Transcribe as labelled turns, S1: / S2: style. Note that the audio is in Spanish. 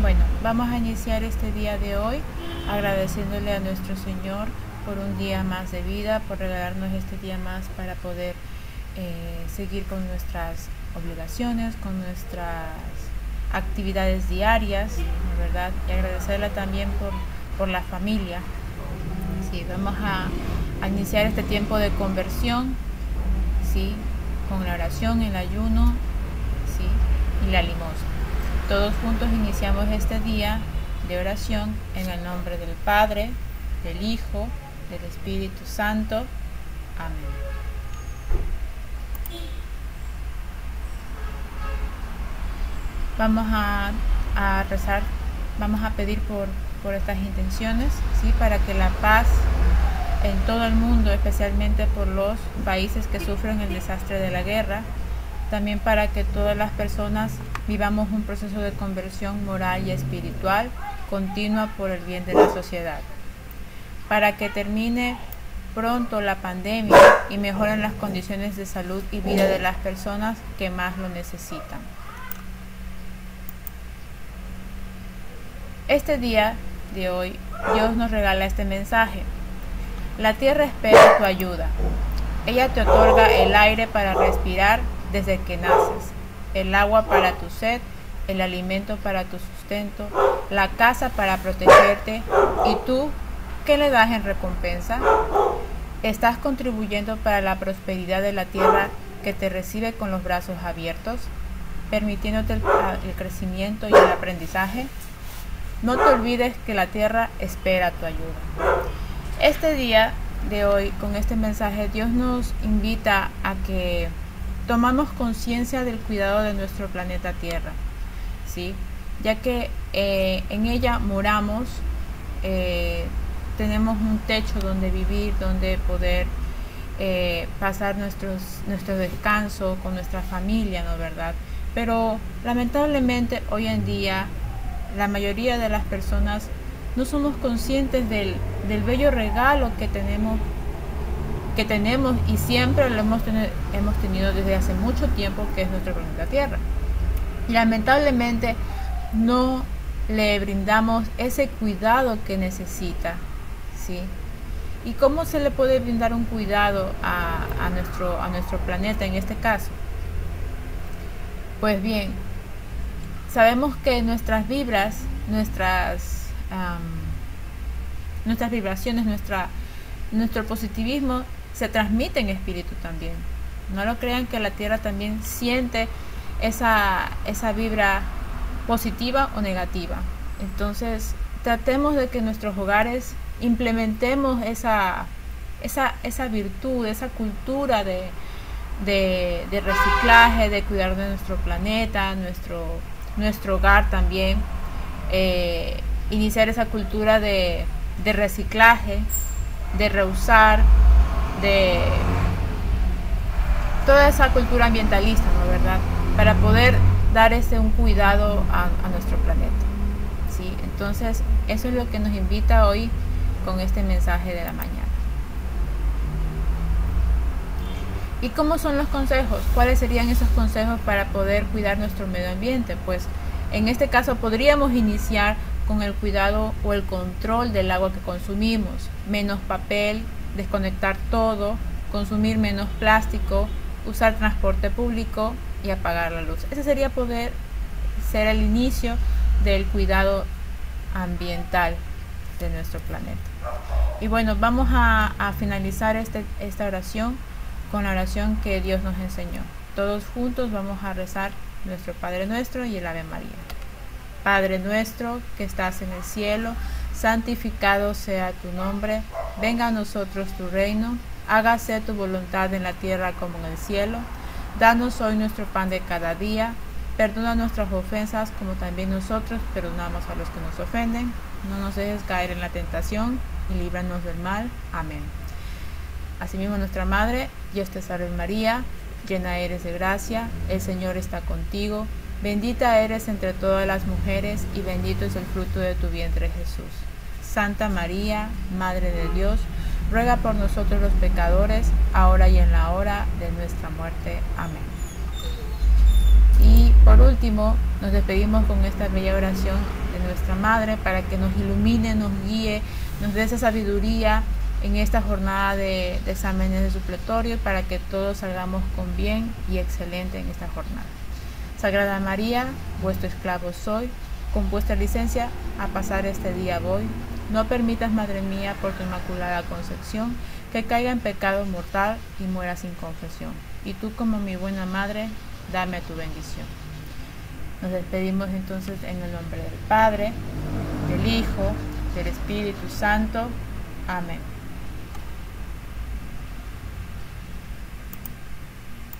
S1: Bueno, vamos a iniciar este día de hoy agradeciéndole a nuestro Señor por un día más de vida, por regalarnos este día más para poder eh, seguir con nuestras obligaciones, con nuestras actividades diarias, ¿verdad? Y agradecerle también por, por la familia. Sí, vamos a, a iniciar este tiempo de conversión, ¿sí? Con la oración, el ayuno, ¿sí? Y la limosna. Todos juntos iniciamos este día de oración en el nombre del Padre, del Hijo, del Espíritu Santo. Amén. Vamos a, rezar, vamos a pedir por, por estas intenciones, ¿sí? para que la paz en todo el mundo, especialmente por los países que sufren el desastre de la guerra, también para que todas las personas vivamos un proceso de conversión moral y espiritual continua por el bien de la sociedad, para que termine pronto la pandemia y mejoren las condiciones de salud y vida de las personas que más lo necesitan. Este día de hoy, Dios nos regala este mensaje. La tierra espera tu ayuda. Ella te otorga el aire para respirar desde que naces, el agua para tu sed, el alimento para tu sustento, la casa para protegerte, y tú, ¿qué le das en recompensa? ¿Estás contribuyendo para la prosperidad de la tierra que te recibe con los brazos abiertos, permitiéndote el, el crecimiento y el aprendizaje? No te olvides que la tierra espera tu ayuda. Este día de hoy, con este mensaje, Dios nos invita a que tomamos conciencia del cuidado de nuestro planeta Tierra, ¿sí? ya que eh, en ella moramos, eh, tenemos un techo donde vivir, donde poder eh, pasar nuestros, nuestro descanso con nuestra familia, ¿no verdad? Pero lamentablemente hoy en día la mayoría de las personas no somos conscientes del, del bello regalo que tenemos que tenemos y siempre lo hemos, tener, hemos tenido desde hace mucho tiempo, que es nuestro planeta Tierra. Y lamentablemente no le brindamos ese cuidado que necesita, ¿sí? ¿Y cómo se le puede brindar un cuidado a, a nuestro, a nuestro planeta en este caso? Pues bien, sabemos que nuestras vibras, nuestras, um, nuestras vibraciones, nuestra, nuestro positivismo se transmite en espíritu también. No lo crean que la tierra también siente esa, esa vibra positiva o negativa. Entonces, tratemos de que en nuestros hogares implementemos esa, esa, esa virtud, esa cultura de, de, reciclaje, de cuidar de nuestro planeta, nuestro, nuestro hogar también. Eh, iniciar esa cultura de, de reciclaje, de reusar, de toda esa cultura ambientalista, ¿no verdad? Para poder dar ese un cuidado a, nuestro planeta. ¿sí? Entonces, eso es lo que nos invita hoy con este mensaje de la mañana. ¿Y cómo son los consejos? ¿Cuáles serían esos consejos para poder cuidar nuestro medio ambiente? Pues en este caso podríamos iniciar con el cuidado o el control del agua que consumimos, menos papel, desconectar todo, consumir menos plástico, usar transporte público y apagar la luz. Ese sería poder ser el inicio del cuidado ambiental de nuestro planeta. Y bueno, vamos a, finalizar este, esta oración con la oración que Dios nos enseñó. Todos juntos vamos a rezar nuestro Padre nuestro y el Ave María. Padre nuestro que estás en el cielo, santificado sea tu nombre, venga a nosotros tu reino, hágase tu voluntad en la tierra como en el cielo. Danos hoy nuestro pan de cada día, perdona nuestras ofensas como también nosotros perdonamos a los que nos ofenden. No nos dejes caer en la tentación y líbranos del mal. Amén. Asimismo nuestra Madre, Dios te salve María, llena eres de gracia, el Señor está contigo. Bendita eres entre todas las mujeres y bendito es el fruto de tu vientre Jesús. Santa María, Madre de Dios, ruega por nosotros los pecadores, ahora y en la hora de nuestra muerte. Amén. Y por último, nos despedimos con esta bella oración de nuestra Madre, para que nos ilumine, nos guíe, nos dé esa sabiduría en esta jornada de, de exámenes de supletorio para que todos salgamos con bien y excelente en esta jornada. Sagrada María, vuestro esclavo soy, con vuestra licencia a pasar este día voy. No permitas, Madre mía, por tu inmaculada concepción, que caiga en pecado mortal y muera sin confesión. Y tú, como mi buena Madre, dame tu bendición. Nos despedimos entonces en el nombre del Padre, del Hijo, del Espíritu Santo. Amén.